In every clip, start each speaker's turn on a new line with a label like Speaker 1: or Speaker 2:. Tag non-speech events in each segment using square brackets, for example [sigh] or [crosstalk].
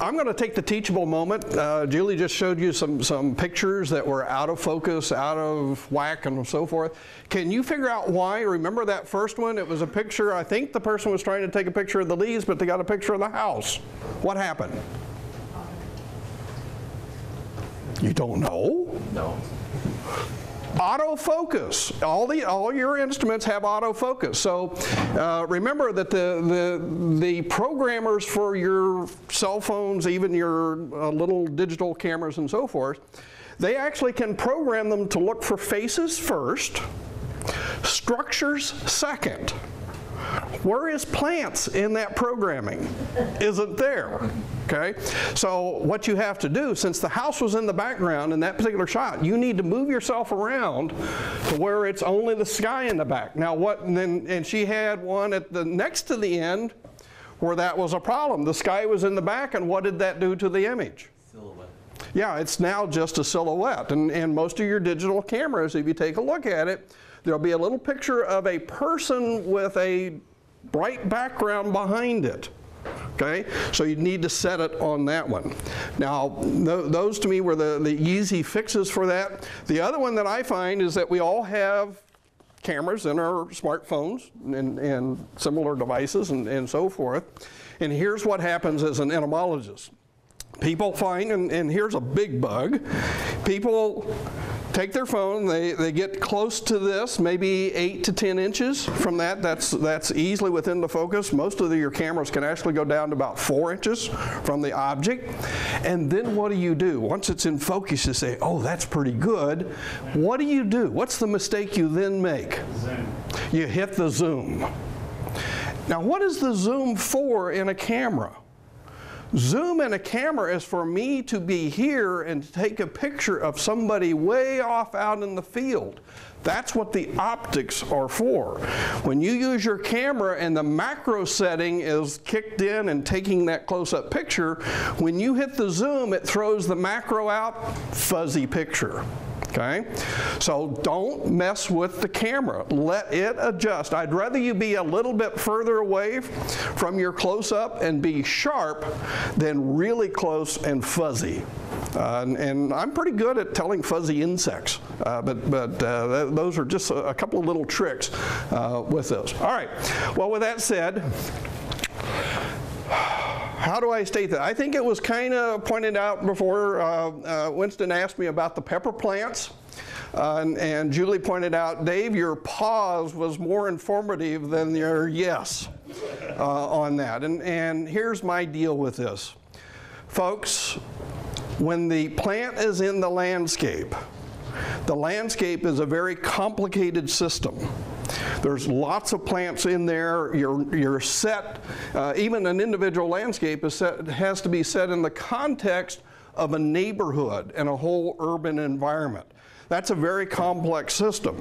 Speaker 1: I'm going to take the teachable moment. Uh, Julie just showed you some, some pictures that were out of focus, out of whack, and so forth. Can you figure out why? Remember that first one? It was a picture, I think the person was trying to take a picture of the leaves, but they got a picture of the house. What happened? You don't know?
Speaker 2: No.
Speaker 1: Autofocus. All the all your instruments have autofocus. So uh, remember that the, the the programmers for your cell phones, even your uh, little digital cameras and so forth, they actually can program them to look for faces first, structures second. Where is plants in that programming? Isn't there. Okay? So what you have to do, since the house was in the background in that particular shot, you need to move yourself around to where it's only the sky in the back. Now what, and then, and she had one at the next to the end where that was a problem. The sky was in the back and what did that do to the image?
Speaker 2: Silhouette.
Speaker 1: Yeah, it's now just a silhouette. And, and most of your digital cameras, if you take a look at it, there'll be a little picture of a person with a bright background behind it. Okay, so you need to set it on that one. Now, th those to me were the, the easy fixes for that. The other one that I find is that we all have cameras in our smartphones and, and similar devices and, and so forth. And here's what happens as an entomologist. People find, and, and here's a big bug, people take their phone, they, they get close to this, maybe 8 to 10 inches from that. That's, that's easily within the focus. Most of the, your cameras can actually go down to about 4 inches from the object. And then what do you do? Once it's in focus, you say, oh, that's pretty good. What do you do? What's the mistake you then make?
Speaker 3: Zoom.
Speaker 1: You hit the zoom. Now, what is the zoom for in a camera? Zoom in a camera is for me to be here and take a picture of somebody way off out in the field. That's what the optics are for. When you use your camera and the macro setting is kicked in and taking that close-up picture, when you hit the zoom, it throws the macro out, fuzzy picture. Okay? So don't mess with the camera. Let it adjust. I'd rather you be a little bit further away from your close-up and be sharp than really close and fuzzy. Uh, and, and, I'm pretty good at telling fuzzy insects, uh, but, but uh, th those are just a, a, couple of little tricks uh, with those. All right, well with that said, how do I state that? I think it was kind of pointed out before uh, uh, Winston asked me about the pepper plants. Uh, and, and, Julie pointed out, Dave, your pause was more informative than your yes uh, on that. And, and here's my deal with this. Folks, when the plant is in the landscape, the landscape is a very complicated system. There's lots of plants in there. You're, you're set, uh, even an individual landscape is set, has to be set in the context of a neighborhood and a whole urban environment. That's a very complex system.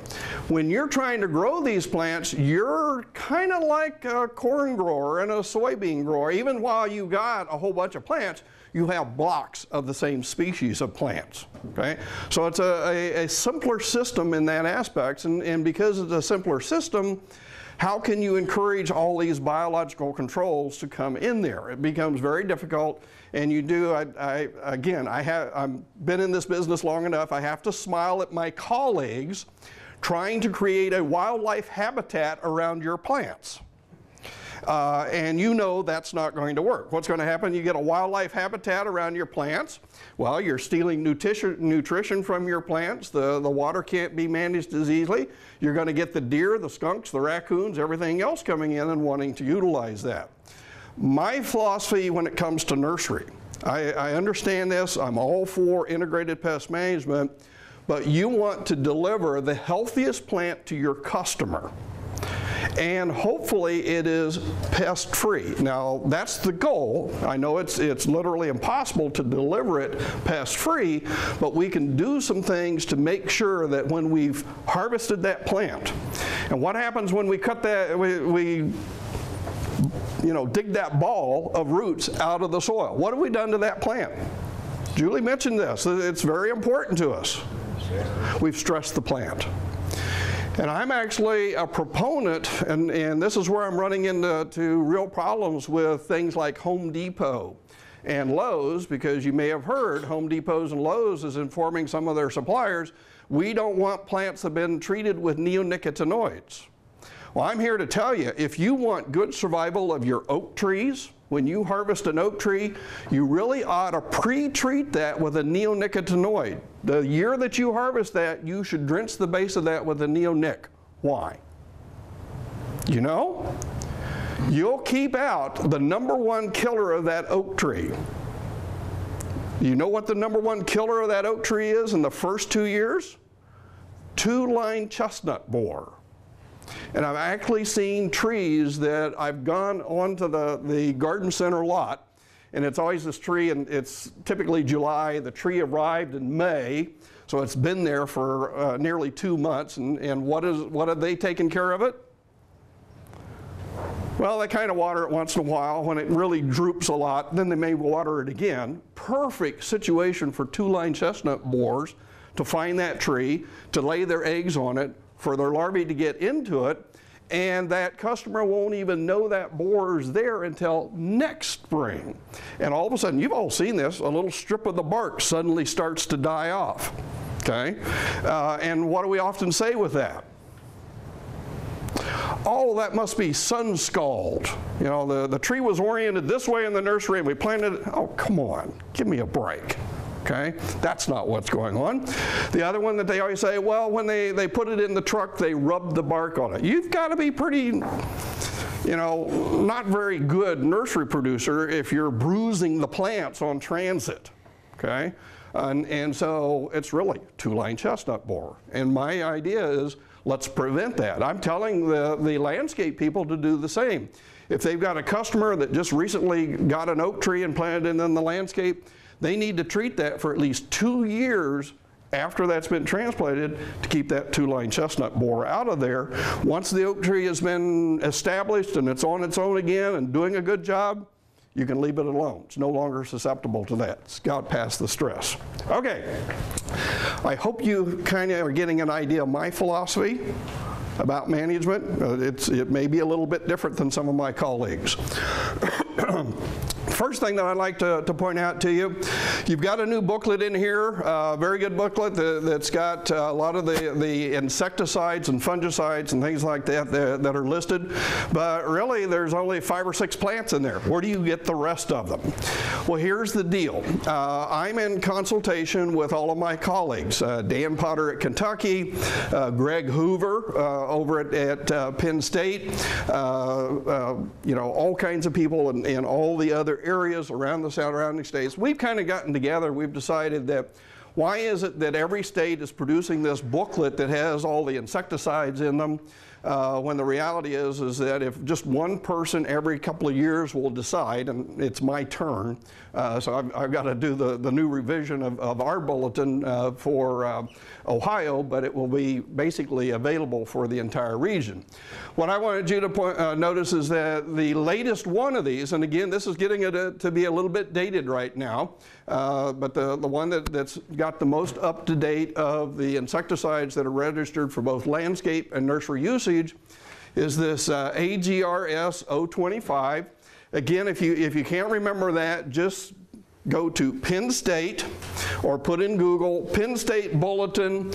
Speaker 1: When you're trying to grow these plants, you're kind of like a corn grower and a soybean grower. Even while you got a whole bunch of plants, you have blocks of the same species of plants. Okay? So it's a, a, a simpler system in that aspect, and, and because it's a simpler system, how can you encourage all these biological controls to come in there? It becomes very difficult, and you do, I, I, again, I have, I've been in this business long enough, I have to smile at my colleagues trying to create a wildlife habitat around your plants. Uh, and you know that's not going to work. What's going to happen? You get a wildlife habitat around your plants. Well, you're stealing nutrition, from your plants. The, the water can't be managed as easily. You're going to get the deer, the skunks, the raccoons, everything else coming in and wanting to utilize that. My philosophy when it comes to nursery, I, I understand this. I'm all for integrated pest management, but you want to deliver the healthiest plant to your customer and hopefully it is pest free. Now that's the goal. I know it's, it's literally impossible to deliver it pest free, but we can do some things to make sure that when we've harvested that plant, and what happens when we cut that, we, we you know, dig that ball of roots out of the soil. What have we done to that plant? Julie mentioned this. It's very important to us. We've stressed the plant. And I'm actually a proponent, and, and this is where I'm running into real problems with things like Home Depot and Lowe's, because you may have heard Home Depot's and Lowe's is informing some of their suppliers, we don't want plants that have been treated with neonicotinoids. Well, I'm here to tell you, if you want good survival of your oak trees, when you harvest an oak tree, you really ought to pre-treat that with a neonicotinoid. The year that you harvest that, you should drench the base of that with a neonic. Why? You know? You'll keep out the number one killer of that oak tree. You know what the number one killer of that oak tree is in the first two years? Two-line chestnut borer. And I've actually seen trees that I've gone onto the, the garden center lot, and it's always this tree, and it's typically July. The tree arrived in May, so it's been there for uh, nearly two months. And, and what, is, what have they taken care of it? Well, they kind of water it once in a while. When it really droops a lot, then they may water it again. Perfect situation for two-line chestnut borers to find that tree, to lay their eggs on it, for their larvae to get into it, and that customer won't even know that borer's there until next spring. And all of a sudden, you've all seen this, a little strip of the bark suddenly starts to die off. Okay? Uh, and what do we often say with that? Oh, that must be sun scald. You know, the, the tree was oriented this way in the nursery and we planted it. Oh, come on, give me a break okay? That's not what's going on. The other one that they always say, well, when they, they put it in the truck, they rub the bark on it. You've got to be pretty you know, not very good nursery producer if you're bruising the plants on transit, okay? And, and so it's really two-line chestnut borer. And my idea is let's prevent that. I'm telling the, the landscape people to do the same. If they've got a customer that just recently got an oak tree and planted it in the landscape, they need to treat that for at least two years after that's been transplanted to keep that two-line chestnut borer out of there. Once the oak tree has been established and it's on its own again and doing a good job, you can leave it alone. It's no longer susceptible to that. It's got past the stress. Okay, I hope you kind of are getting an idea of my philosophy about management. Uh, it may be a little bit different than some of my colleagues. [coughs] [coughs] First thing that I'd like to, to, point out to you, you've got a new booklet in here, uh, very good booklet that, has got uh, a lot of the, the insecticides and fungicides and things like that, that, that are listed. But really, there's only five or six plants in there. Where do you get the rest of them? Well, here's the deal. Uh, I'm in consultation with all of my colleagues, uh, Dan Potter at Kentucky, uh, Greg Hoover uh, over at, at Penn State, you know, all kinds of people and, and all the other areas around the surrounding states. We've kind of gotten together, we've decided that why is it that every state is producing this booklet that has all the insecticides in them uh, when the reality is is that if just one person every couple of years will decide, and it's my turn, uh, so I've, I've, got to do the, the new revision of, of our bulletin uh, for uh, Ohio, but it will be basically available for the entire region. What I wanted you to point, uh, notice is that the latest one of these, and again, this is getting it to, to be a little bit dated right now, uh, but the, the one that, that's got the most up to date of the insecticides that are registered for both landscape and nursery usage is this uh, AGRS 025. Again, if you, if you can't remember that, just go to Penn State or put in Google Penn State Bulletin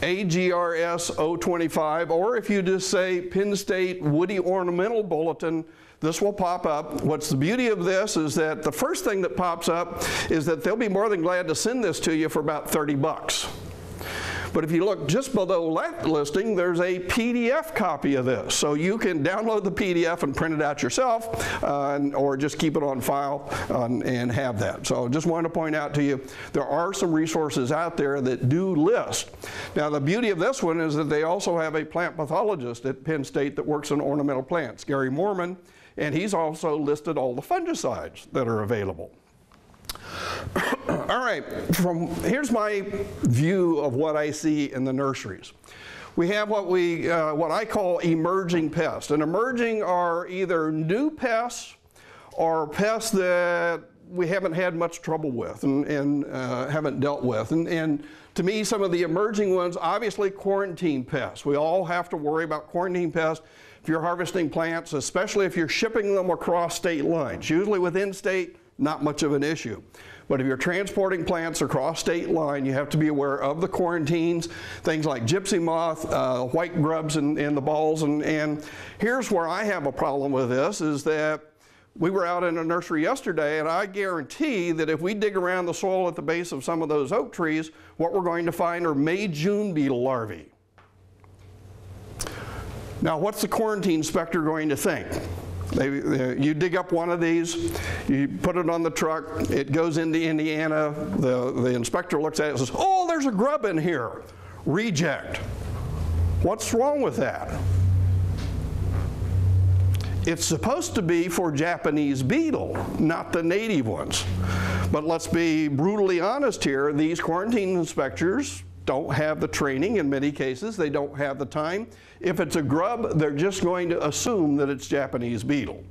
Speaker 1: AGRS 025, or if you just say Penn State Woody Ornamental Bulletin, this will pop up. What's the beauty of this is that the first thing that pops up is that they'll be more than glad to send this to you for about 30 bucks. But if you look just below that listing, there's a PDF copy of this. So you can download the PDF and print it out yourself, uh, and, or just keep it on file um, and have that. So just wanted to point out to you, there are some resources out there that do list. Now the beauty of this one is that they also have a plant pathologist at Penn State that works on ornamental plants, Gary Moorman, and he's also listed all the fungicides that are available. All right, from here's my view of what I see in the nurseries. We have what we uh, what I call emerging pests, and emerging are either new pests or pests that we haven't had much trouble with and, and uh, haven't dealt with. And, and to me, some of the emerging ones, obviously quarantine pests. We all have to worry about quarantine pests if you're harvesting plants, especially if you're shipping them across state lines. Usually within state, not much of an issue. But if you're transporting plants across state line, you have to be aware of the quarantines, things like gypsy moth, uh, white grubs in, in the balls. And, and here's where I have a problem with this is that we were out in a nursery yesterday, and I guarantee that if we dig around the soil at the base of some of those oak trees, what we're going to find are May June beetle larvae. Now, what's the quarantine inspector going to think? They, they, you dig up one of these, you put it on the truck, it goes into Indiana, the, the inspector looks at it and says, oh, there's a grub in here. Reject. What's wrong with that? It's supposed to be for Japanese beetle, not the native ones. But let's be brutally honest here, these quarantine inspectors don't have the training in many cases, they don't have the time. If it's a grub, they're just going to assume that it's Japanese beetle.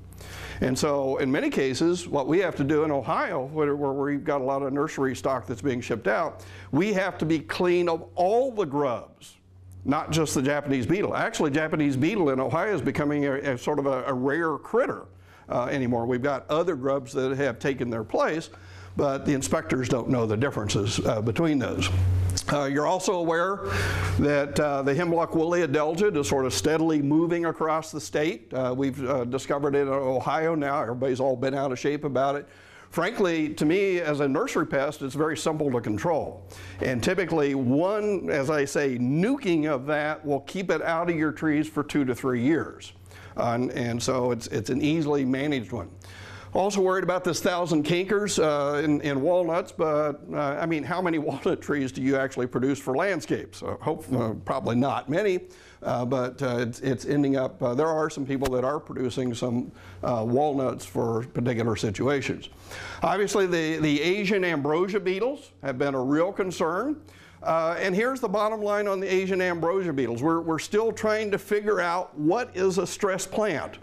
Speaker 1: And so in many cases, what we have to do in Ohio, where, where, we've got a lot of nursery stock that's being shipped out, we have to be clean of all the grubs, not just the Japanese beetle. Actually, Japanese beetle in Ohio is becoming a, a sort of a, a rare critter uh, anymore. We've got other grubs that have taken their place, but the inspectors don't know the differences uh, between those. Uh, you're also aware that uh, the hemlock woolly adelgid is sort of steadily moving across the state. Uh, we've uh, discovered it in Ohio now. Everybody's all been out of shape about it. Frankly, to me, as a nursery pest, it's very simple to control. And typically, one, as I say, nuking of that will keep it out of your trees for two to three years. and, and so it's, it's an easily managed one. Also worried about this thousand cankers uh, in, in, walnuts, but uh, I mean, how many [laughs] walnut trees do you actually produce for landscapes? Uh, hope, uh, probably not many, uh, but uh, it's, it's, ending up, there are some people that are producing some walnuts for particular situations. Obviously, the, the Asian ambrosia beetles have been a real concern. Uh, and here's the bottom line on the Asian ambrosia beetles. We're, we're still trying to figure out what is a stress plant.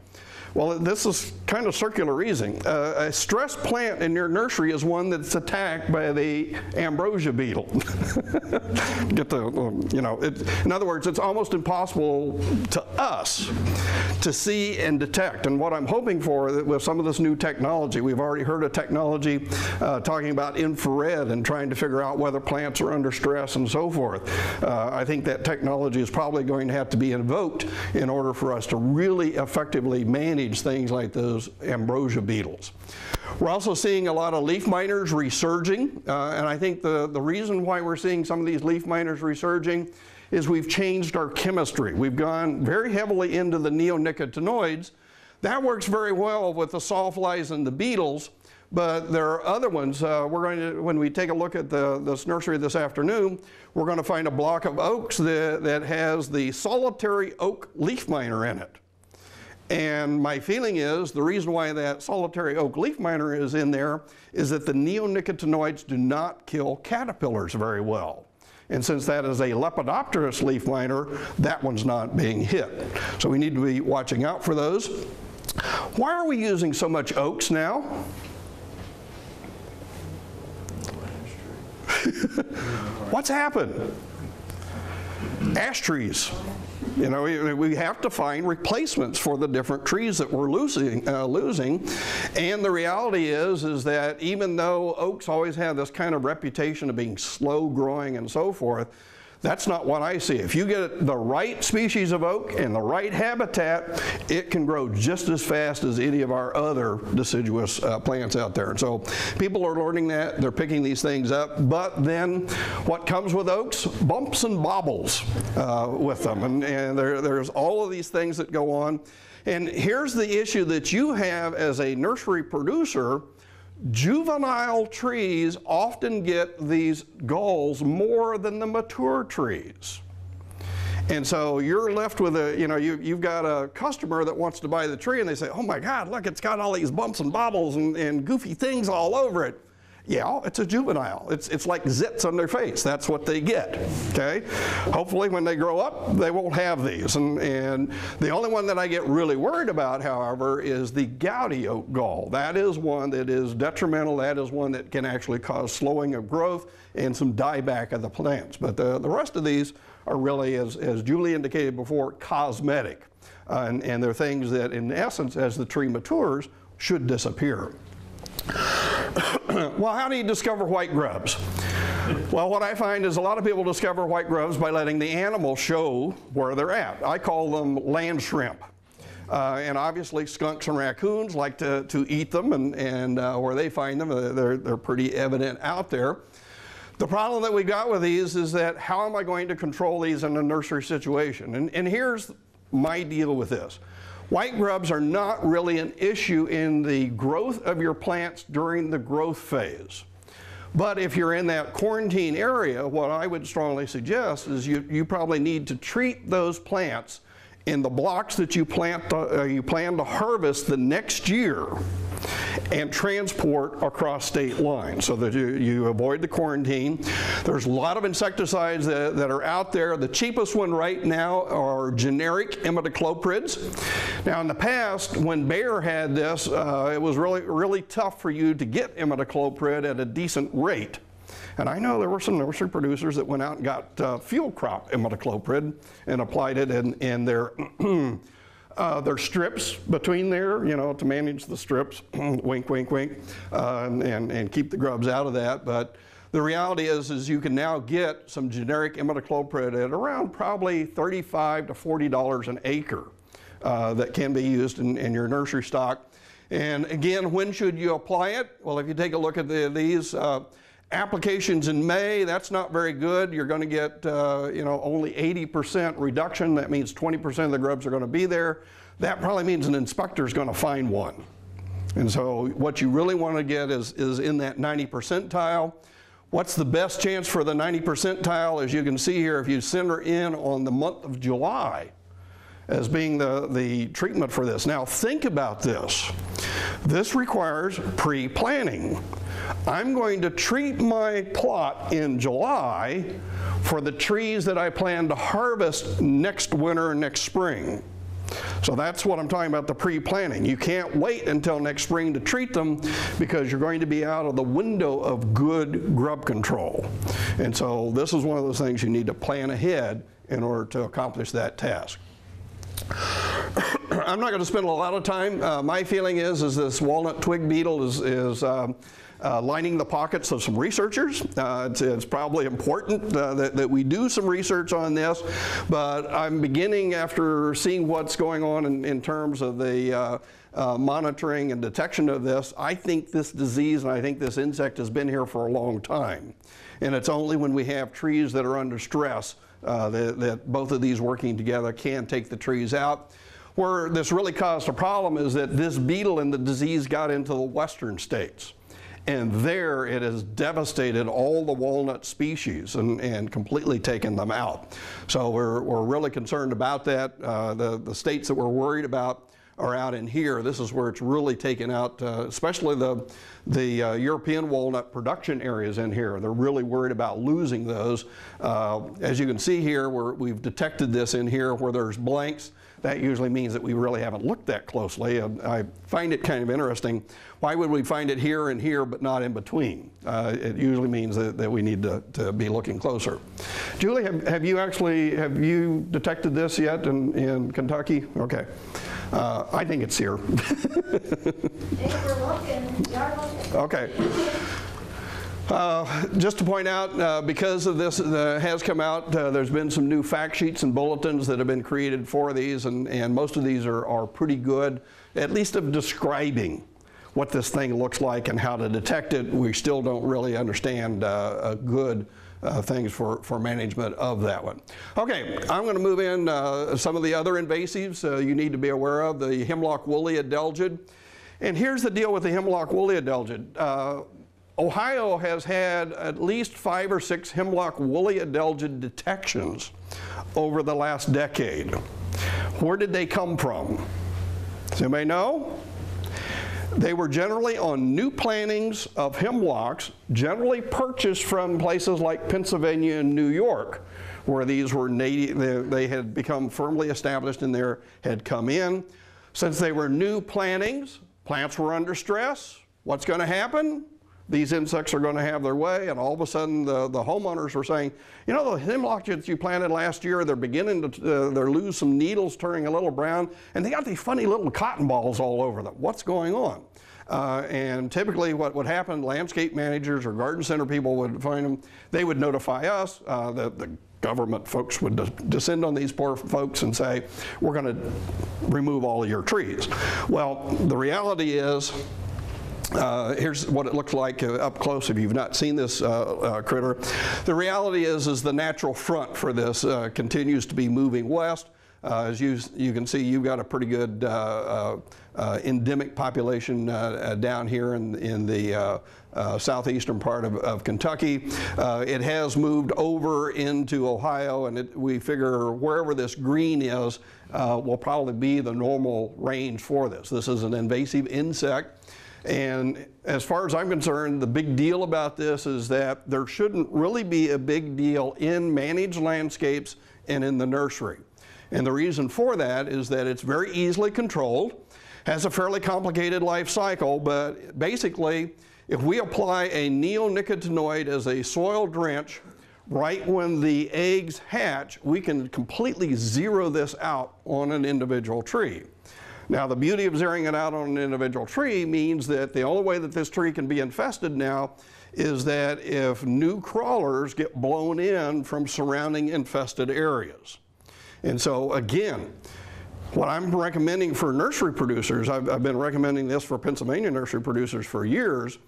Speaker 1: Well, this is kind of circular reasoning. Uh, a stressed plant in your nursery is one that's attacked by the ambrosia beetle. [laughs] Get the, you know, it, in other words, it's almost impossible to us to see and detect. And what I'm hoping for with some of this new technology, we've already heard of technology uh, talking about infrared and trying to figure out whether plants are under stress and so forth. Uh, I think that technology is probably going to have to be invoked in order for us to really effectively manage things like those ambrosia beetles. We're also seeing a lot of leaf miners resurging, uh, and I think the, the reason why we're seeing some of these leaf miners resurging is we've changed our chemistry. We've gone very heavily into the neonicotinoids. That works very well with the sawflies and the beetles, but there are other ones. Uh, we're going to, when we take a look at the, this nursery this afternoon, we're going to find a block of oaks that, that has the solitary oak leaf miner in it. And my feeling is the reason why that solitary oak leaf miner is in there is that the neonicotinoids do not kill caterpillars very well. And since that is a Lepidopterous leaf miner, that one's not being hit. So we need to be watching out for those. Why are we using so much oaks now? [laughs] What's happened? Ash trees. You know, we, we have to find replacements for the different trees that we're losing, uh, losing. And the reality is, is that even though oaks always have this kind of reputation of being slow growing and so forth, that's not what I see. If you get the right species of oak in the right habitat, it can grow just as fast as any of our other deciduous uh, plants out there. And so people are learning that, they're picking these things up, but then what comes with oaks? Bumps and bobbles uh, with them. And, and there, there's all of these things that go on. And here's the issue that you have as a nursery producer juvenile trees often get these galls more than the mature trees. And so you're left with a, you know, you, you've got a customer that wants to buy the tree and they say, oh my God, look, it's got all these bumps and bobbles and, and goofy things all over it. Yeah, it's a juvenile. It's, it's like zits on their face. That's what they get, okay? Hopefully when they grow up, they won't have these. And, and the only one that I get really worried about, however, is the gouty oak gall. That is one that is detrimental. That is one that can actually cause slowing of growth and some dieback of the plants. But the, the rest of these are really, as, as Julie indicated before, cosmetic. Uh, and, and they're things that, in essence, as the tree matures, should disappear. Well, how do you discover white grubs? Well, what I find is a lot of people discover white grubs by letting the animals show where they're at. I call them land shrimp. Uh, and obviously skunks and raccoons like to, to eat them and, and uh, where they find them, uh, they're, they're pretty evident out there. The problem that we got with these is that how am I going to control these in a nursery situation? And, and here's my deal with this. White grubs are not really an issue in the growth of your plants during the growth phase. But if you're in that quarantine area, what I would strongly suggest is you, you probably need to treat those plants in the blocks that you, plant to, uh, you plan to harvest the next year and transport across state lines so that you, you avoid the quarantine. There's a lot of insecticides that, that, are out there. The cheapest one right now are generic imidacloprids. Now in the past, when Bayer had this, uh, it was really, really tough for you to get imidacloprid at a decent rate. And I know there were some nursery producers that went out and got uh, field crop imidacloprid and applied it in, in their [clears throat] uh, their strips between there, you know, to manage the strips, [clears throat] wink, wink, wink, uh, and, and keep the grubs out of that. But the reality is, is you can now get some generic imidacloprid at around probably 35 to $40 an acre uh, that can be used in, in, your nursery stock. And again, when should you apply it? Well, if you take a look at the, these, uh, applications in May, that's not very good. You're going to get, uh, you know, only 80% reduction. That means 20% of the grubs are going to be there. That probably means an inspector is going to find one. And so what you really want to get is, is in that 90 percentile. What's the best chance for the 90 percentile? As you can see here, if you center in on the month of July as being the, the treatment for this. Now think about this. This requires pre-planning. I'm going to treat my plot in July for the trees that I plan to harvest next winter and next spring. So that's what I'm talking about the pre-planning. You can't wait until next spring to treat them because you're going to be out of the window of good grub control. And so this is one of those things you need to plan ahead in order to accomplish that task. [coughs] I'm not going to spend a lot of time. Uh, my feeling is, is this walnut twig beetle is, is um, uh, lining the pockets of some researchers. Uh, it's, it's, probably important uh, that, that, we do some research on this, but I'm beginning after seeing what's going on in, in terms of the uh, uh, monitoring and detection of this. I think this disease and I think this insect has been here for a long time. And it's only when we have trees that are under stress uh, that, that both of these working together can take the trees out. Where this really caused a problem is that this beetle and the disease got into the western states. And there it has devastated all the walnut species and, and completely taken them out. So we're, we're really concerned about that. Uh, the, the states that we're worried about are out in here. This is where it's really taken out, uh, especially the, the uh, European walnut production areas in here. They're really worried about losing those. Uh, as you can see here, we have detected this in here where there's blanks that usually means that we really haven't looked that closely. I find it kind of interesting. Why would we find it here and here but not in between? Uh, it usually means that, that we need to, to, be looking closer. Julie, have, have, you actually, have you detected this yet in, in Kentucky? Okay. Uh, I think it's here. [laughs] okay. Uh, just to point out, uh, because of this uh, has come out, uh, there's been some new fact sheets and bulletins that have been created for these, and, and most of these are, are pretty good, at least of describing what this thing looks like and how to detect it. We still don't really understand uh, a good uh, things for, for management of that one. Okay, I'm going to move in uh, some of the other invasives uh, you need to be aware of, the hemlock woolly adelgid. And here's the deal with the hemlock woolly adelgid. Ohio has had at least five or six hemlock woolly adelgid detections over the last decade. Where did they come from? Does anybody know? They were generally on new plantings of hemlocks, generally purchased from places like Pennsylvania and New York, where these were native, they, they had become firmly established and there had come in. Since they were new plantings, plants were under stress. What's going to happen? These insects are going to have their way, and all of a sudden the, the homeowners were saying, you know, the hemlock that you planted last year, they're beginning to uh, they're lose some needles, turning a little brown, and they got these funny little cotton balls all over them. What's going on? Uh, and typically what would happen, landscape managers or garden center people would find them, they would notify us, uh, the, the government folks would de- descend on these poor folks and say, we're going to remove all of your trees. Well, the reality is, uh, here's what it looks like uh, up close if you've not seen this uh, uh critter. The reality is, is the natural front for this uh, continues to be moving west. Uh, as you, you can see, you've got a pretty good endemic population down here in, in the southeastern part of, of Kentucky. it has moved over into Ohio, and it, we figure wherever this green is will probably be the normal range for this. This is an invasive insect. And as far as I'm concerned, the big deal about this is that there shouldn't really be a big deal in managed landscapes and in the nursery. And the reason for that is that it's very easily controlled, has a fairly complicated life cycle, but basically, if we apply a neonicotinoid as a soil drench right when the eggs hatch, we can completely zero this out on an individual tree. Now, the beauty of zeroing it out on an individual tree means that the only way that this tree can be infested now is that if new crawlers get blown in from surrounding infested areas. And so, again, what I'm recommending for nursery producers, I've, I've, been recommending this for Pennsylvania nursery producers for years.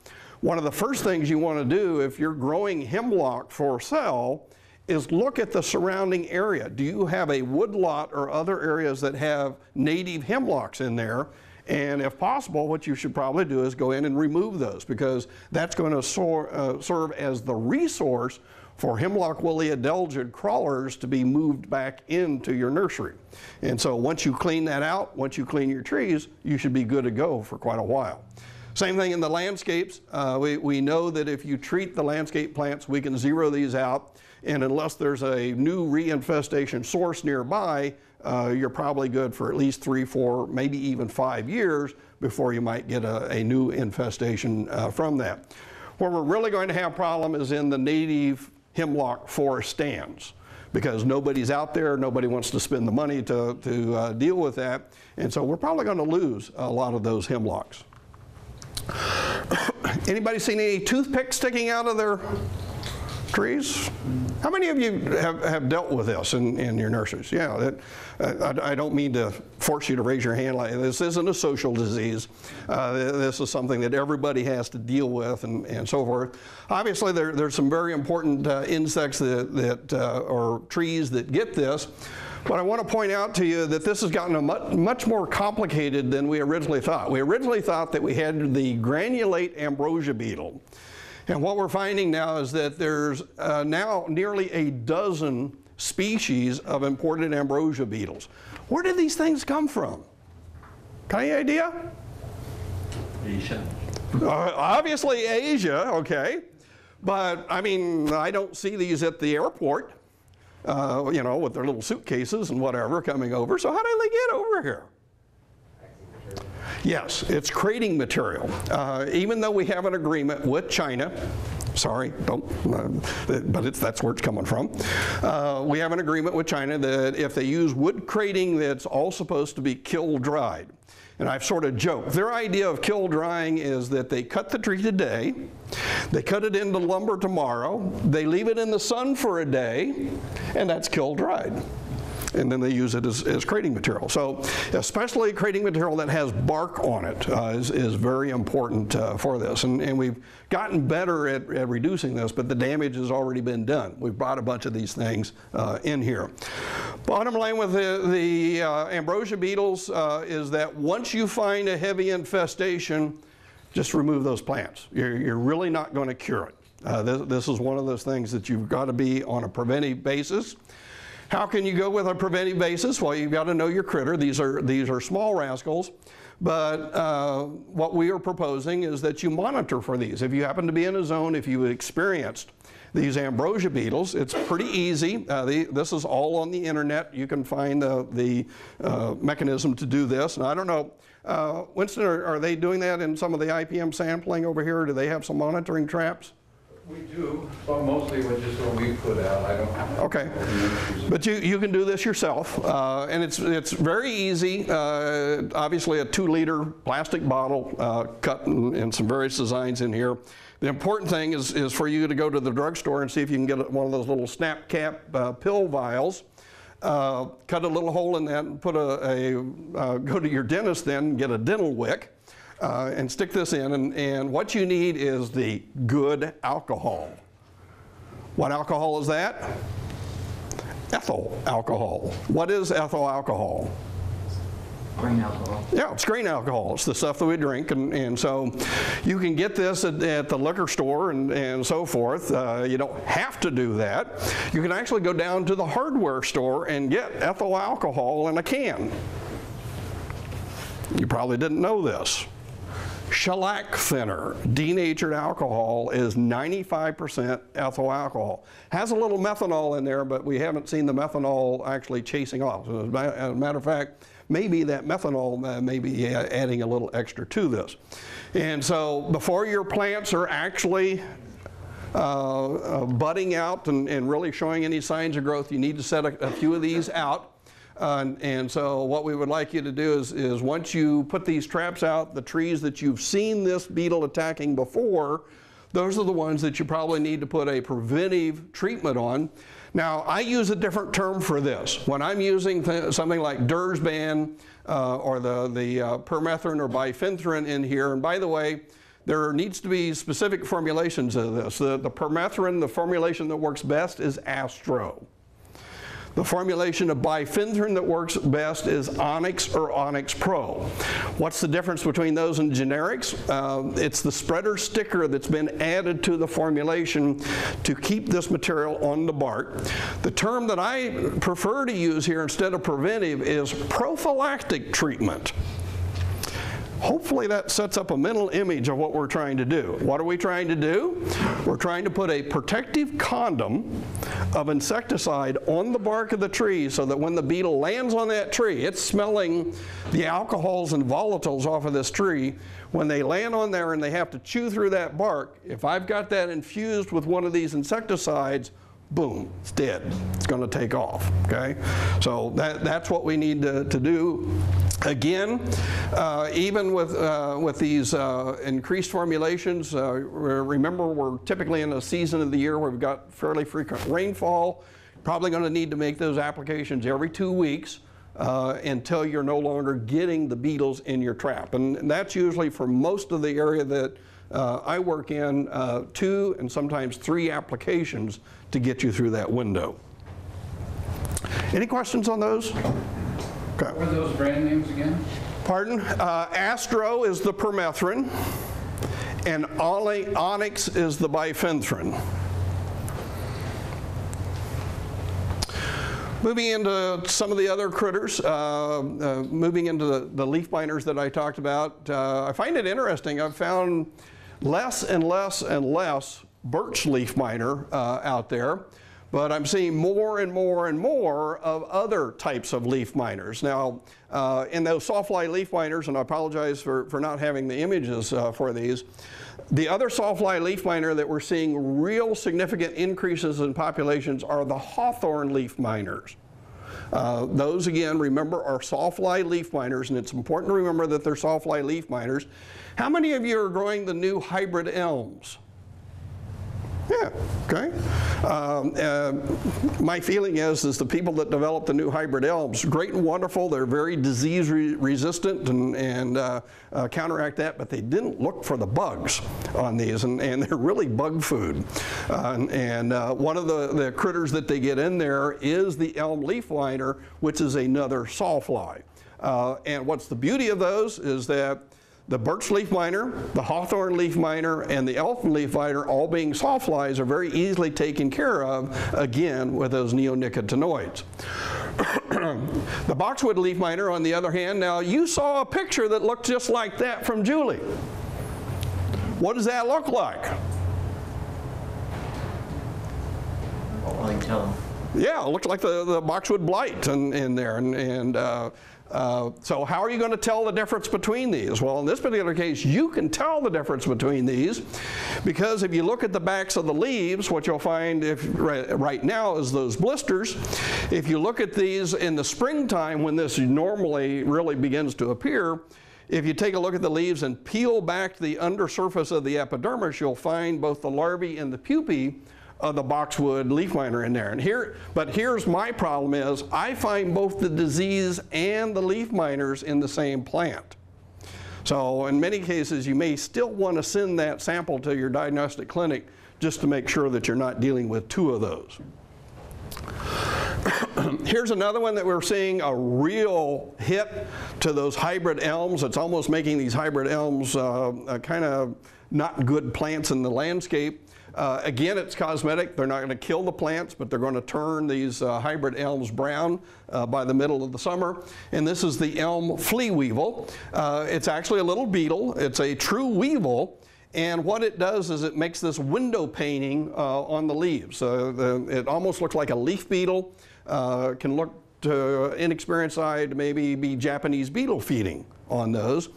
Speaker 1: One of the first things you want to do if you're growing hemlock for sale is look at the surrounding area. Do you have a woodlot or other areas that have native hemlocks in there? And if possible, what you should probably do is go in and remove those because that's going to sor- uh, serve as the resource for hemlock woolly adelgid crawlers to be moved back into your nursery. And so once you clean that out, once you clean your trees, you should be good to go for quite a while. Same thing in the landscapes. Uh, we, we know that if you treat the landscape plants, we can zero these out. And unless there's a new reinfestation source nearby, uh, you're probably good for at least three, four, maybe even five years before you might get a, a new infestation uh, from that. Where we're really going to have a problem is in the native hemlock forest stands because nobody's out there, nobody wants to spend the money to, to uh, deal with that, and so we're probably going to lose a lot of those hemlocks. [coughs] Anybody seen any toothpicks sticking out of their trees? How many of you have, have dealt with this in, in your nurseries? Yeah, that, uh, I, I, don't mean to force you to raise your hand like this. isn't a social disease. Uh, this is something that everybody has to deal with and, and so forth. Obviously, there, there's some very important uh, insects that, that uh, or trees that get this. But I want to point out to you that this has gotten much, much more complicated than we originally thought. We originally thought that we had the granulate ambrosia beetle. And what we're finding now is that there's uh, now nearly a dozen species of imported ambrosia beetles. Where did these things come from? Got any idea?
Speaker 2: Asia.
Speaker 1: Uh, obviously Asia, okay. But I mean, I don't see these at the airport, uh, you know, with their little suitcases and whatever coming over. So how did they get over here? Yes, it's crating material. Uh, even though we have an agreement with China, sorry, don't, uh, but that's where it's coming from. Uh, we have an agreement with China that if they use wood crating, that's all supposed to be kiln dried. And I've sort of joked. Their idea of kiln drying is that they cut the tree today, they cut it into lumber tomorrow, they leave it in the sun for a day, and that's kiln dried and then they use it as, as crating material. So especially crating material that has bark on it uh, is, is very important uh, for this. And, and we've gotten better at, at, reducing this, but the damage has already been done. We've brought a bunch of these things uh, in here. Bottom line with the, the uh, ambrosia beetles uh, is that once you find a heavy infestation, just remove those plants. You're, you're really not going to cure it. Uh, this, this, is one of those things that you've got to be on a preventive basis. How can you go with a preventive basis? Well, you've got to know your critter. These are, these are small rascals. But uh, what we are proposing is that you monitor for these. If you happen to be in a zone, if you've experienced these ambrosia beetles, it's pretty easy. Uh, the, this is all on the internet. You can find the, the uh, mechanism to do this. And I don't know, uh, Winston, are, are, they doing that in some of the IPM sampling over here? Do they have some monitoring traps?
Speaker 3: We do, but mostly with just what we put out, I don't.
Speaker 1: Okay. But you, you can do this yourself, uh, and it's, it's very easy. Uh, obviously, a two liter plastic bottle uh, cut in, in some various designs in here. The important thing is, is for you to go to the drugstore and see if you can get one of those little snap cap uh, pill vials. Uh, cut a little hole in that and put a, a uh, go to your dentist then and get a dental wick uh, and stick this in. And, and what you need is the good alcohol. What alcohol is that? Ethyl alcohol. What is ethyl alcohol?
Speaker 4: Grain alcohol.
Speaker 1: Yeah, it's grain alcohol. It's the stuff that we drink. And, and so you can get this at, at the liquor store and, and so forth. Uh, you don't have to do that. You can actually go down to the hardware store and get ethyl alcohol in a can. You probably didn't know this. Shellac thinner, denatured alcohol, is 95% ethyl alcohol. Has a little methanol in there, but we haven't seen the methanol actually chasing off. So as a matter of fact, maybe that methanol may be uh, adding a little extra to this. And so before your plants are actually uh, uh, budding out and, and really showing any signs of growth, you need to set a, a few of these out. And, and so what we would like you to do is, is once you put these traps out, the trees that you've seen this beetle attacking before, those are the ones that you probably need to put a preventive treatment on. Now, I use a different term for this. When I'm using th- something like Dursban uh, or the, the uh, permethrin or bifenthrin in here, and by the way, there needs to be specific formulations of this. The, the permethrin, the formulation that works best is Astro. The formulation of bifenthrin that works best is Onyx or Onyx Pro. What's the difference between those and generics? Uh, it's the spreader sticker that's been added to the formulation to keep this material on the bark. The term that I prefer to use here instead of preventive is prophylactic treatment. Hopefully that sets up a mental image of what we're trying to do. What are we trying to do? We're trying to put a protective condom of insecticide on the bark of the tree so that when the beetle lands on that tree, it's smelling the alcohols and volatiles off of this tree. When they land on there and they have to chew through that bark, if I've got that infused with one of these insecticides, boom, it's dead. It's going to take off, okay? So that, that's what we need to, to do. Again, uh, even with, uh, with these uh, increased formulations, uh, remember we're typically in a season of the year where we've got fairly frequent rainfall. Probably going to need to make those applications every two weeks. Uh, until you're no longer getting the beetles in your trap. And that's usually for most of the area that uh, I work in, uh, two and sometimes three applications to get you through that window. Any questions on those? Okay.
Speaker 3: What are those brand names again?
Speaker 1: Pardon? Uh, Astro is the permethrin, and Onyx is the bifenthrin. Moving into some of the other critters, uh, uh, moving into the, the leaf miners that I talked about, uh, I find it interesting. I've found less and less and less birch leaf miner uh, out there, but I'm seeing more and more and more of other types of leaf miners. Now, uh, in those sawfly leaf miners, and I apologize for, for not having the images uh, for these, the other sawfly leaf miner that we're seeing real significant increases in populations are the hawthorn leaf miners. Uh, those again, remember, are sawfly leaf miners, and it's important to remember that they're sawfly leaf miners. How many of you are growing the new hybrid elms? Yeah, okay. Um, uh, my feeling is, is the people that developed the new hybrid elms, great and wonderful. They're very disease re resistant and, and uh, uh, counteract that, but they didn't look for the bugs on these, and, and they're really bug food. Uh, and and uh, one of the, the critters that they get in there is the elm leaf which is another sawfly. Uh, and what's the beauty of those is that the birch leaf miner, the hawthorn leaf miner, and the elm leaf miner, all being sawflies, are very easily taken care of, again, with those neonicotinoids. [clears throat] the boxwood leaf miner, on the other hand, now you saw a picture that looked just like that from Julie. What does that look like?
Speaker 4: Well, I can tell them.
Speaker 1: Yeah, it looked like the, the boxwood blight in, in there. And, and uh, Uh, so how are you going to tell the difference between these? Well, in this particular case, you can tell the difference between these because if you look at the backs of the leaves, what you'll find if right, right now is those blisters. If you look at these in the springtime when this normally really begins to appear, if you take a look at the leaves and peel back the undersurface of the epidermis, you'll find both the larvae and the pupae of the boxwood leaf miner in there. And here, but here's my problem is I find both the disease and the leaf miners in the same plant. So in many cases, you may still want to send that sample to your diagnostic clinic just to make sure that you're not dealing with two of those. [coughs] Here's another one that we're seeing a real hit to those hybrid elms. It's almost making these hybrid elms uh, kind of not good plants in the landscape. Uh, again, it's cosmetic. They're not going to kill the plants, but they're going to turn these uh, hybrid elms brown uh, by the middle of the summer. And this is the elm flea weevil. Uh, it's actually a little beetle. It's a true weevil. And what it does is it makes this window painting uh, on the leaves. The, it almost looks like a leaf beetle. Uh, can look to inexperienced eye to maybe be Japanese beetle feeding on those.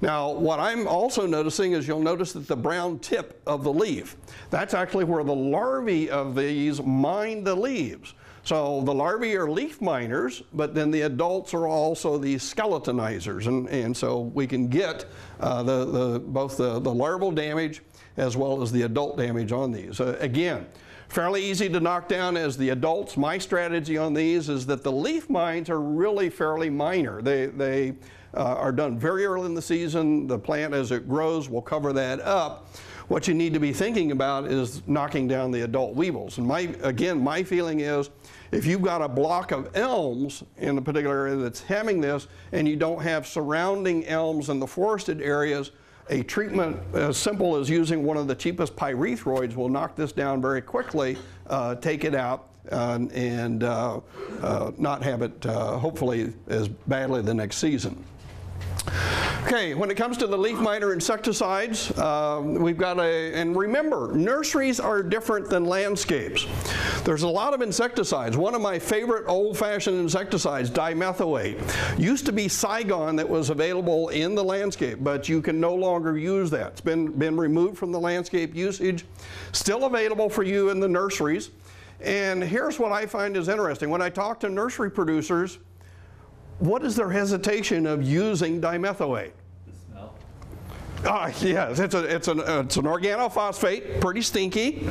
Speaker 1: Now, what I'm also noticing is you'll notice that the brown tip of the leaf, that's actually where the larvae of these mine the leaves. So the larvae are leaf miners, but then the adults are also the skeletonizers. And, and so we can get uh, the, the, both the, the larval damage as well as the adult damage on these. Uh, again, fairly easy to knock down as the adults. My strategy on these is that the leaf mines are really fairly minor. They, they are done very early in the season. The plant, as it grows, will cover that up. What you need to be thinking about is knocking down the adult weevils. And my, again, my feeling is if you've got a block of elms in a particular area that's having this and you don't have surrounding elms in the forested areas, a treatment as simple as using one of the cheapest pyrethroids will knock this down very quickly, uh, take it out, uh, and uh, uh not have it uh, hopefully as badly the next season. Okay, when it comes to the leaf miner insecticides, uh, we've got a, and remember, nurseries are different than landscapes. There's a lot of insecticides. One of my favorite old-fashioned insecticides, dimethoate, used to be Cygon that was available in the landscape, but you can no longer use that. It's been, been removed from the landscape usage. Still available for you in the nurseries. And here's what I find is interesting. When I talk to nursery producers, what is their hesitation of using dimethoate?
Speaker 2: The smell.
Speaker 1: Ah, yes, it's, a, it's, an, it's an organophosphate, pretty stinky.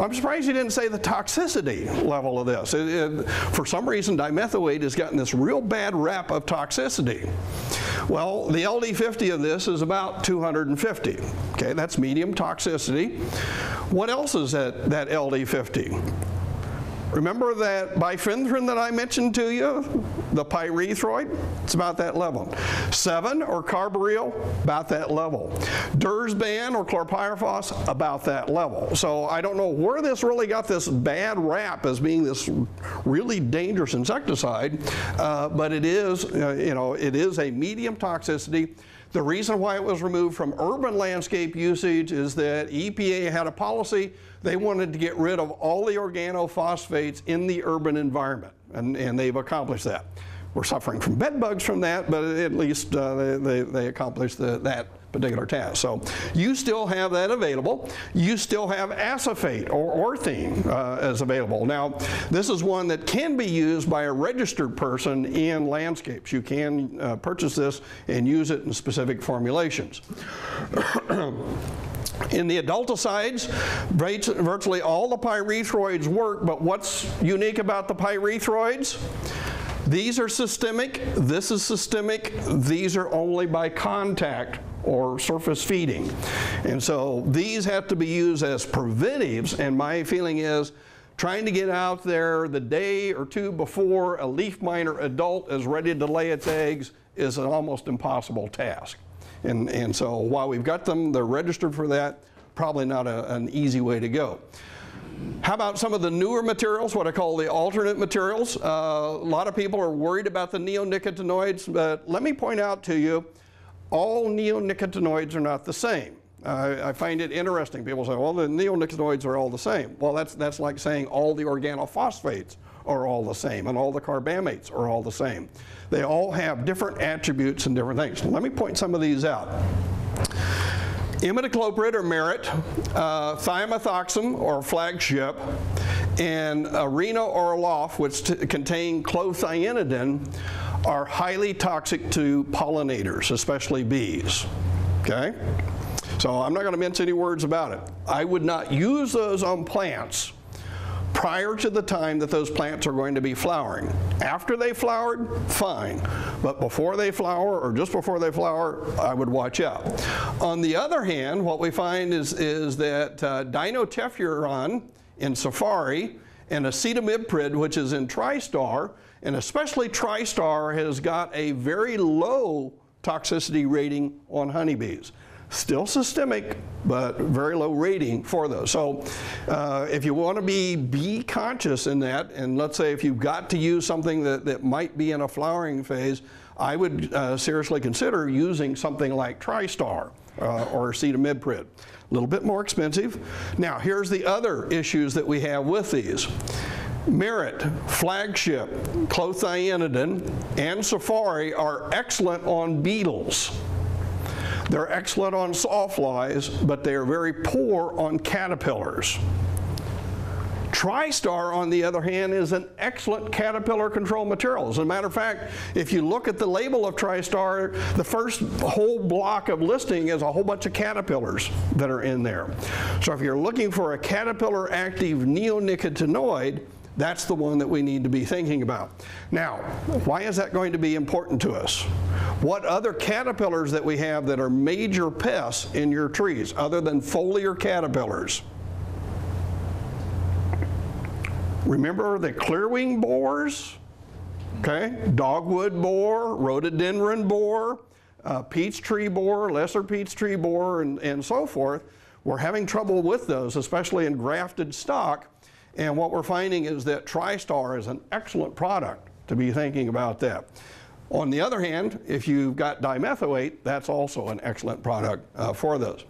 Speaker 1: I'm surprised you didn't say the toxicity level of this. It, it, for some reason, dimethoate has gotten this real bad rap of toxicity. Well, the LD50 of this is about 250. Okay, that's medium toxicity. What else is that, that LD50? Remember that bifenthrin that I mentioned to you, the pyrethroid? It's about that level. Sevin or carbaryl, about that level. Dursban or chlorpyrifos, about that level. So I don't know where this really got this bad rap as being this really dangerous insecticide, uh, but it is, uh, you know, it is a medium toxicity. The reason why it was removed from urban landscape usage is that EPA had a policy they wanted to get rid of all the organophosphates in the urban environment, and, and they've accomplished that. We're suffering from bed bugs from that, but at least uh, they, they, they, accomplished the, that particular task. So you still have that available. You still have acephate or orthene uh, as available. Now, this is one that can be used by a registered person in landscapes. You can uh, purchase this and use it in specific formulations. [clears throat] In the adulticides, virtually all the pyrethroids work, but what's unique about the pyrethroids? These are systemic, this is systemic, these are only by contact or surface feeding. And so these have to be used as preventives, and my feeling is trying to get out there the day or two before a leaf miner adult is ready to lay its eggs is an almost impossible task. And, and so while we've got them, they're registered for that, probably not a, an easy way to go. How about some of the newer materials, what I call the alternate materials? Uh, a lot of people are worried about the neonicotinoids, but let me point out to you, all neonicotinoids are not the same. Uh, I find it interesting. People say, well, the neonicotinoids are all the same. Well, that's, that's like saying all the organophosphates are all the same, and all the carbamates are all the same. They all have different attributes and different things. Let me point some of these out. Imidacloprid or merit, uh, thiamethoxam or flagship, and arena or aloft, which contain clothianidin, are highly toxic to pollinators, especially bees. Okay? So I'm not going to mince any words about it. I would not use those on plants prior to the time that those plants are going to be flowering. After they flowered, fine. But before they flower or just before they flower, I would watch out. On the other hand, what we find is, is that uh, dinotefuran in Safari and acetamiprid, which is in TriStar, and especially TriStar has got a very low toxicity rating on honeybees. Still systemic, but very low rating for those. So uh, if you want to be bee conscious in that, and let's say if you've got to use something that, that might be in a flowering phase, I would uh, seriously consider using something like TriStar uh, or acetamiprid. A little bit more expensive. Now, here's the other issues that we have with these. Merit, Flagship, Clothianidin, and Safari are excellent on beetles. They're excellent on sawflies, but they are very poor on caterpillars. TriStar, on the other hand, is an excellent caterpillar control material. As a matter of fact, if you look at the label of TriStar, the first whole block of listing is a whole bunch of caterpillars that are in there. So if you're looking for a caterpillar active neonicotinoid, that's the one that we need to be thinking about. Now, why is that going to be important to us? What other caterpillars that we have that are major pests in your trees other than foliar caterpillars? Remember the clearwing borers? Okay, dogwood borer, rhododendron borer, uh, peach tree borer, lesser peach tree borer, and, and so forth. We're having trouble with those, especially in grafted stock. And what we're finding is that TriStar is an excellent product to be thinking about that. On the other hand, if you've got dimethoate, that's also an excellent product uh, for those.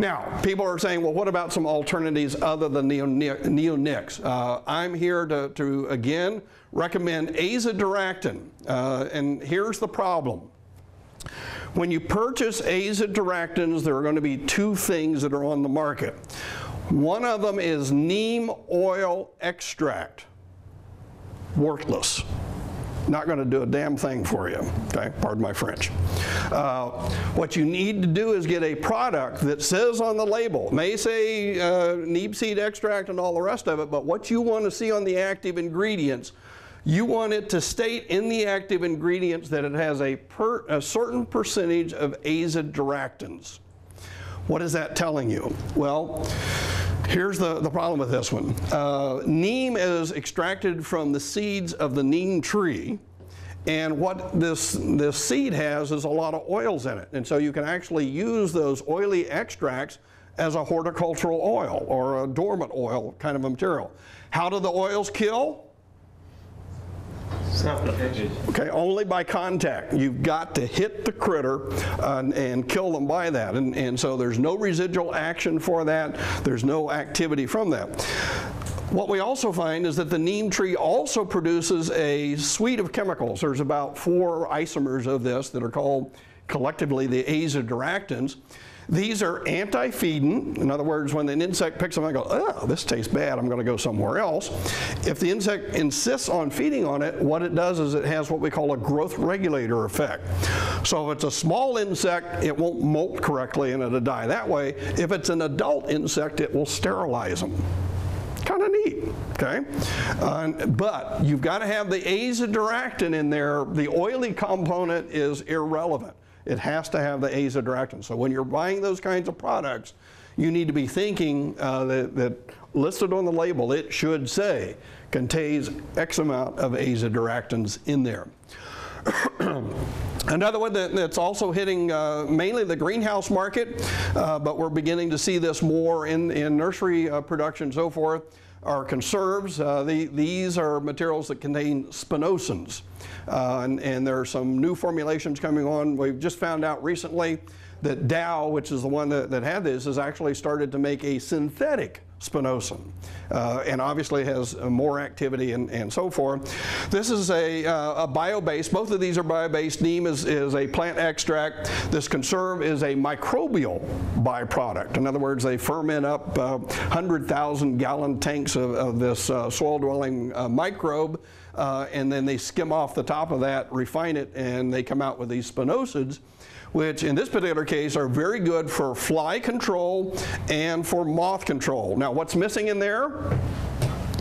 Speaker 1: Now, people are saying, well, what about some alternatives other than neonics? Uh, I'm here to, to, again, recommend azadirachtin. Uh, and here's the problem. When you purchase azadirachtin, there are going to be two things that are on the market. One of them is neem oil extract. Worthless not going to do a damn thing for you. Okay, pardon my French. Uh, what you need to do is get a product that says on the label, may say uh, neem seed extract and all the rest of it, but what you want to see on the active ingredients, you want it to state in the active ingredients that it has a, per, a certain percentage of azadirachtin. What is that telling you? Well, Here's the, the problem with this one. Uh, neem is extracted from the seeds of the neem tree. And what this, this seed has is a lot of oils in it. And so you can actually use those oily extracts as a horticultural oil or a dormant oil kind of a material. How do the oils kill? Okay, only by contact. You've got to hit the critter uh, and kill them by that. And, and so there's no residual action for that. There's no activity from that. What we also find is that the neem tree also produces a suite of chemicals. There's about four isomers of this that are called collectively the azadirachtin. These are anti-feeding. In other words, when an insect picks them, I go, oh, this tastes bad. I'm going to go somewhere else. If the insect insists on feeding on it, what it does is it has what we call a growth regulator effect. So if it's a small insect, it won't molt correctly and it'll die that way. If it's an adult insect, it will sterilize them kind of neat, okay? Uh, but you've got to have the azadirachtin in there. The oily component is irrelevant. It has to have the azadirachtin. So when you're buying those kinds of products, you need to be thinking uh, that, that, listed on the label, it should say contains X amount of azadirachtin in there. [clears throat] Another one that, that's also hitting uh, mainly the greenhouse market, uh, but we're beginning to see this more in, in nursery uh, production and so forth, are conserves. Uh, the, these are materials that contain spinosyns. Uh, and, and there are some new formulations coming on. We've just found out recently that Dow, which is the one that, that had this, has actually started to make a synthetic spinosyn. Uh, and obviously has more activity and, and so forth. This is a, uh, a bio-based, both of these are bio-based. Neem is, is a plant extract. This conserve is a microbial byproduct. In other words, they ferment up uh, 100,000 gallon tanks of, of this uh, soil-dwelling uh, microbe, uh, and then they skim off the top of that, refine it, and they come out with these spinosads which in this particular case are very good for fly control and for moth control. Now what's missing in there?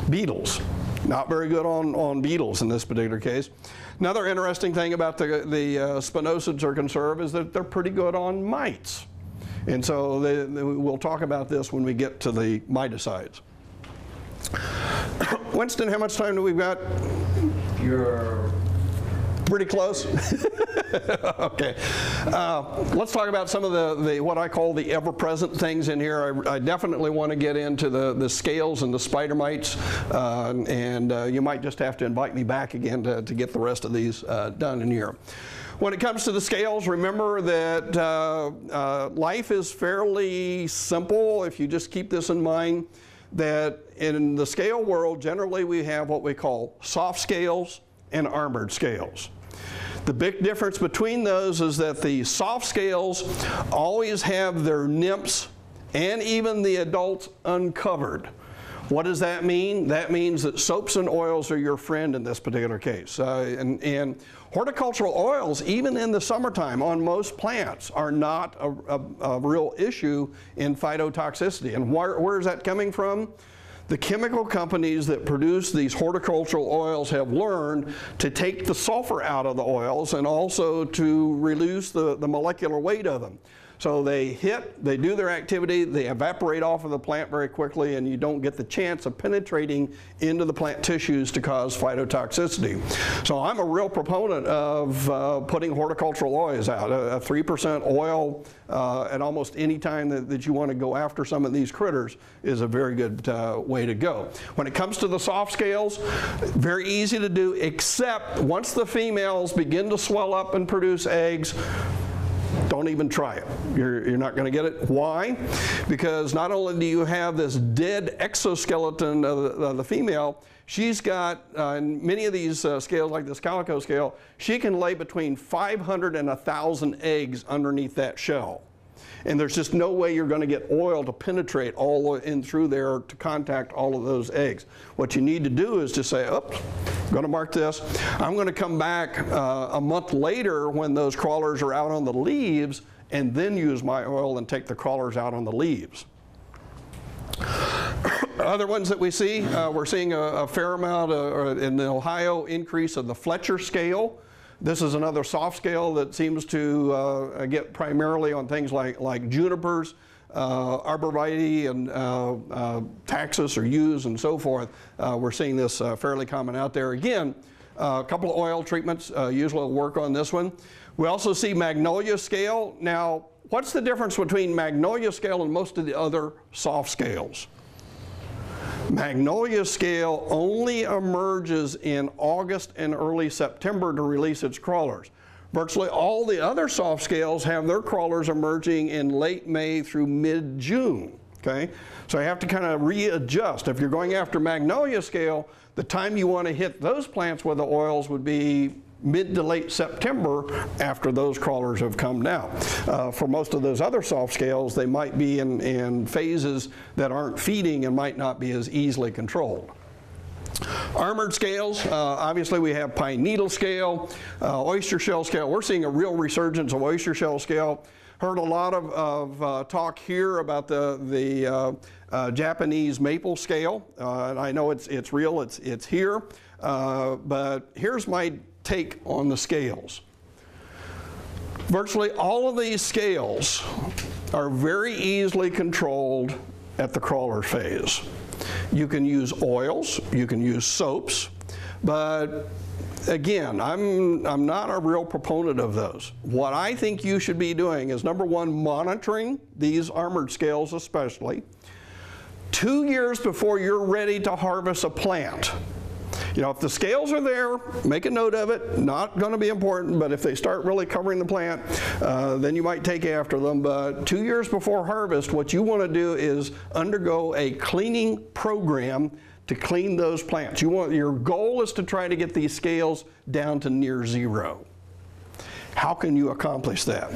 Speaker 1: Beetles. Not very good on, on beetles in this particular case. Another interesting thing about the, the uh, spinosads or conserve is that they're pretty good on mites. And so they, they- we'll talk about this when we get to the miticides. [coughs] Winston, how much time do we got?
Speaker 3: You're,
Speaker 1: Pretty close? [laughs] okay. Uh, let's talk about some of the, the what I call the ever-present things in here. I, I definitely want to get into the, the scales and the spider mites, uh, and uh, you might just have to invite me back again to, to get the rest of these uh, done in here. When it comes to the scales, remember that uh, uh, life is fairly simple if you just keep this in mind that in the scale world, generally we have what we call soft scales and armored scales. The big difference between those is that the soft scales always have their nymphs and even the adults uncovered. What does that mean? That means that soaps and oils are your friend in this particular case. Uh, and, and horticultural oils, even in the summertime on most plants, are not a, a, a real issue in phytotoxicity. And where, where is that coming from? The chemical companies that produce these horticultural oils have learned to take the sulfur out of the oils and also to reduce the, the molecular weight of them. So they hit, they do their activity, they evaporate off of the plant very quickly, and you don't get the chance of penetrating into the plant tissues to cause phytotoxicity. So I'm a real proponent of uh, putting horticultural oils out. A, a 3% oil uh, at almost any time that, that you want to go after some of these critters is a very good uh, way to go. When it comes to the soft scales, very easy to do, except once the females begin to swell up and produce eggs, don't even try it. You're, you're not going to get it. Why? Because not only do you have this dead exoskeleton of the, of the female, she's got, uh, many of these uh, scales, like this calico scale, she can lay between 500 and 1,000 eggs underneath that shell. And there's just no way you're going to get oil to penetrate all in through there to contact all of those eggs. What you need to do is to say, oops, going to mark this. I'm going to come back uh, a month later when those crawlers are out on the leaves and then use my oil and take the crawlers out on the leaves. [coughs] Other ones that we see, uh, we're seeing a, a fair amount uh, in the Ohio increase of the Fletcher scale. This is another soft scale that seems to uh, get primarily on things like, like junipers, uh, arborvitae, and uh, uh, taxus or yews and so forth. Uh, we're seeing this uh, fairly common out there. Again, uh, a couple of oil treatments usually will work on this one. We also see magnolia scale. Now, what's the difference between magnolia scale and most of the other soft scales? Magnolia scale only emerges in August and early September to release its crawlers. Virtually all the other soft scales have their crawlers emerging in late May through mid-June. Okay, so you have to kind of readjust. If you're going after magnolia scale, the time you want to hit those plants with the oils would be mid to late September after those crawlers have come down. Uh, for most of those other soft scales, they might be in, in phases that aren't feeding and might not be as easily controlled. Armored scales, uh, obviously we have pine needle scale, uh, oyster shell scale. We're seeing a real resurgence of oyster shell scale. Heard a lot of, of uh, talk here about the, the uh, uh, Japanese maple scale. Uh, and I know it's, it's real, it's, it's here. But here's my take on the scales. Virtually all of these scales are very easily controlled at the crawler phase. You can use oils, you can use soaps, but again, I'm, I'm not a real proponent of those. What I think you should be doing is number one, monitoring these armored scales especially. Two years before you're ready to harvest a plant, You know, if the scales are there, make a note of it. Not going to be important, but if they start really covering the plant, uh, then you might take after them. But two years before harvest, what you want to do is undergo a cleaning program to clean those plants. You want your goal is to try to get these scales down to near zero. How can you accomplish that?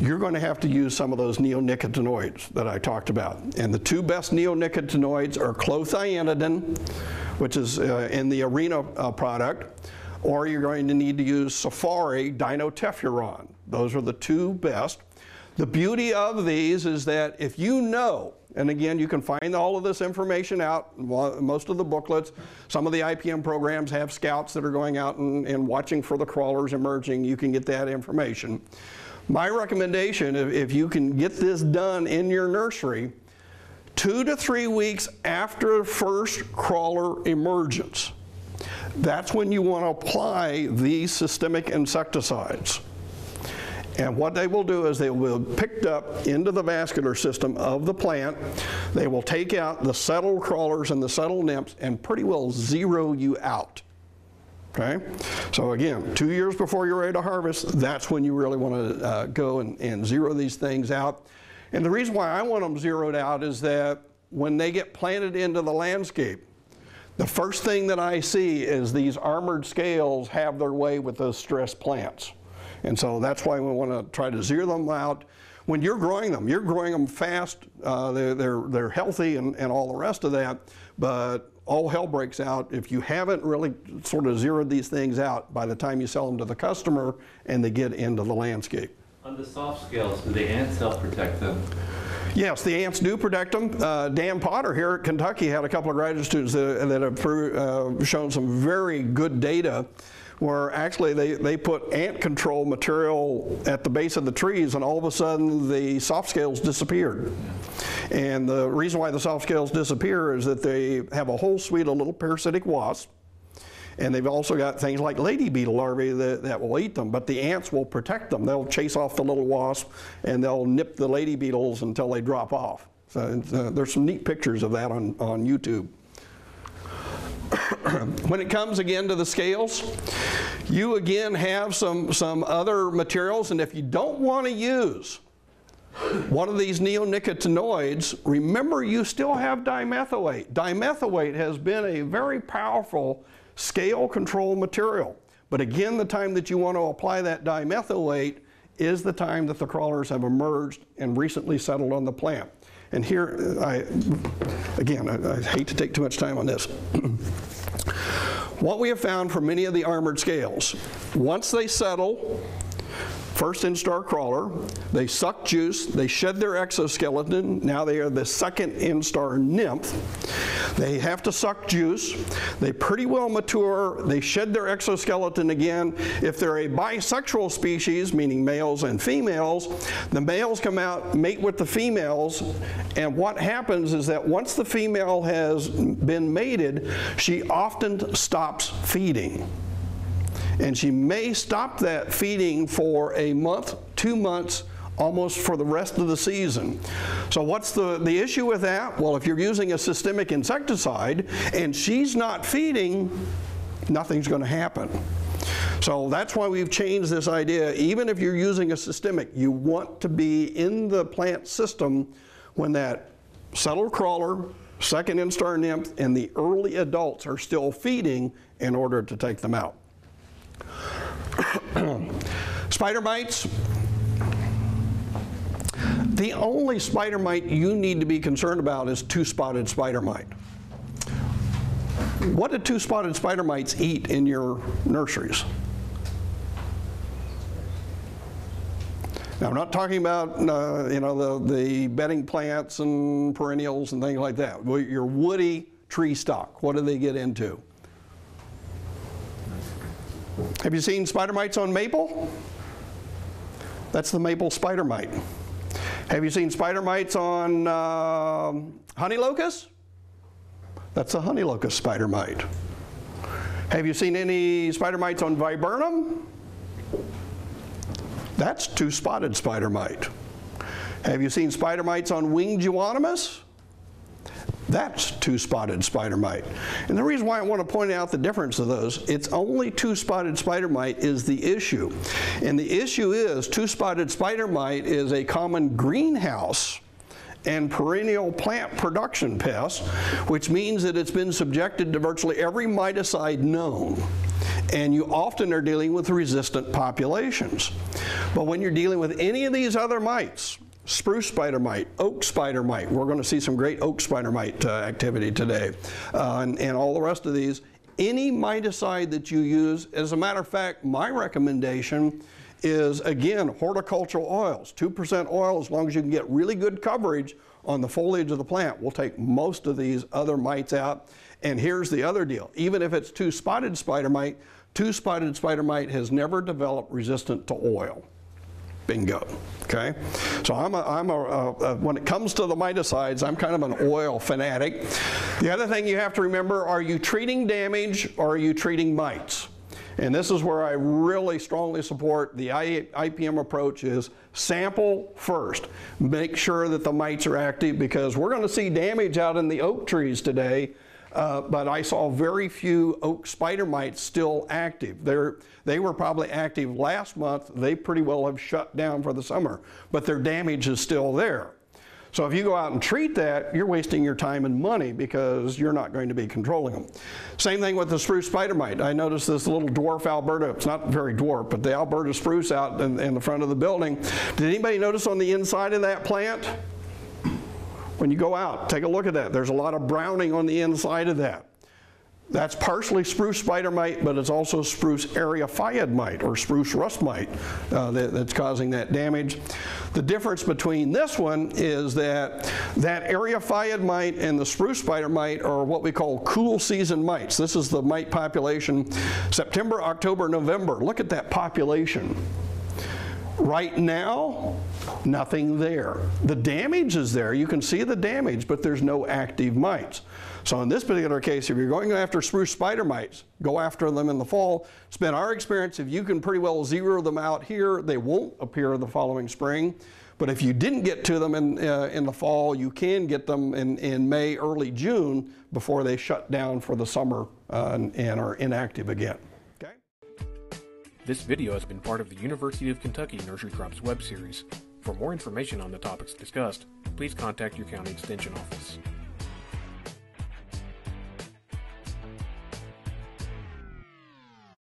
Speaker 1: You're going to have to use some of those neonicotinoids that I talked about. And the two best neonicotinoids are clothianidin, which is uh, in the Arena uh, product, or you're going to need to use Safari dinotefuran. Those are the two best. The beauty of these is that if you know, and again, you can find all of this information out, most of the booklets. Some of the IPM programs have scouts that are going out and, and watching for the crawlers emerging. You can get that information. My recommendation, if, if you can get this done in your nursery, two to three weeks after first crawler emergence, that's when you want to apply these systemic insecticides. And what they will do is they will be picked up into the vascular system of the plant. They will take out the settled crawlers and the settled nymphs and pretty well zero you out. Okay? So again, two years before you're ready to harvest, that's when you really want to uh, go and, and zero these things out. And the reason why I want them zeroed out is that when they get planted into the landscape, the first thing that I see is these armored scales have their way with those stressed plants. And so that's why we want to try to zero them out. When you're growing them, you're growing them fast, uh, they're, they're, they're healthy and, and all the rest of that, but all hell breaks out if you haven't really sort of zeroed these things out by the time you sell them to the customer and they get into the landscape.
Speaker 2: On the soft scales, do the ants help protect them?
Speaker 1: Yes, the ants do protect them. Uh, Dan Potter here at Kentucky had a couple of graduate students that, that have uh, shown some very good data where actually they, they put ant control material at the base of the trees and all of a sudden the soft scales disappeared. And the reason why the soft scales disappear is that they have a whole suite of little parasitic wasps and they've also got things like lady beetle larvae that, that will eat them, but the ants will protect them. They'll chase off the little wasp and they'll nip the lady beetles until they drop off. So uh, there's some neat pictures of that on, on YouTube. [coughs] when it comes again to the scales, you again have some, some other materials, and if you don't want to use one of these neonicotinoids, remember you still have dimethoate. Dimethoate has been a very powerful scale control material. But again, the time that you want to apply that dimethoate is the time that the crawlers have emerged and recently settled on the plant. And here, I, again, I, I hate to take too much time on this. [clears throat] what we have found for many of the armored scales, once they settle, first instar crawler, they suck juice, they shed their exoskeleton, now they are the second instar nymph. They have to suck juice, they pretty well mature, they shed their exoskeleton again. If they're a bisexual species, meaning males and females, the males come out, mate with the females, and what happens is that once the female has been mated, she often stops feeding and she may stop that feeding for a month, two months, almost for the rest of the season. So what's the, the issue with that? Well, if you're using a systemic insecticide and she's not feeding, nothing's going to happen. So that's why we've changed this idea. Even if you're using a systemic, you want to be in the plant system when that settled crawler, second instar nymph, and the early adults are still feeding in order to take them out. [coughs] spider mites. The only spider mite you need to be concerned about is two-spotted spider mite. What do two-spotted spider mites eat in your nurseries? Now, I'm not talking about uh, you know the, the bedding plants and perennials and things like that. Your woody tree stock. What do they get into? Have you seen spider mites on maple? That's the maple spider mite. Have you seen spider mites on uh, honey locust? That's a honey locust spider mite. Have you seen any spider mites on viburnum? That's two spotted spider mite. Have you seen spider mites on winged euonymus? That's two-spotted spider mite. And the reason why I want to point out the difference of those, it's only two-spotted spider mite is the issue. And the issue is two-spotted spider mite is a common greenhouse and perennial plant production pest, which means that it's been subjected to virtually every miticide known. And you often are dealing with resistant populations. But when you're dealing with any of these other mites, spruce spider mite, oak spider mite, we're going to see some great oak spider mite uh, activity today, uh, and, and all the rest of these, any miticide that you use, as a matter of fact, my recommendation is again horticultural oils. 2% oil, as long as you can get really good coverage on the foliage of the plant, will take most of these other mites out. And here's the other deal even if it's two spotted spider mite, two spotted spider mite has never developed resistant to oil. Bingo. Okay? So I'm a, I'm a, a, a, when it comes to the miticides, I'm kind of an oil fanatic. The other thing you have to remember are you treating damage or are you treating mites? And this is where I really strongly support the IPM approach is sample first. Make sure that the mites are active because we're going to see damage out in the oak trees today uh, but I saw very few oak spider mites still active. They're, they were probably active last month. They pretty well have shut down for the summer, but their damage is still there. So if you go out and treat that, you're wasting your time and money because you're not going to be controlling them. Same thing with the spruce spider mite. I noticed this little dwarf Alberta, it's not very dwarf, but the Alberta spruce out in, in the front of the building. Did anybody notice on the inside of that plant? When you go out, take a look at that. There's a lot of browning on the inside of that. That's partially spruce spider mite, but it's also spruce eriophyid mite or spruce rust mite uh, that, that's causing that damage. The difference between this one is that that eriophyid mite and the spruce spider mite are what we call cool season mites. This is the mite population September, October, November. Look at that population. Right now, nothing there. The damage is there. You can see the damage, but there's no active mites. So in this particular case, if you're going after spruce spider mites, go after them in the fall. It's been our experience, if you can pretty well zero them out here, they won't appear the following spring. But if you didn't get to them in, uh, in the fall, you can get them in, in May, early June before they shut down for the summer uh, and, and are inactive again.
Speaker 5: This video has been part of the University of Kentucky Nursery Crops web series. For more information on the topics discussed, please contact your county extension office.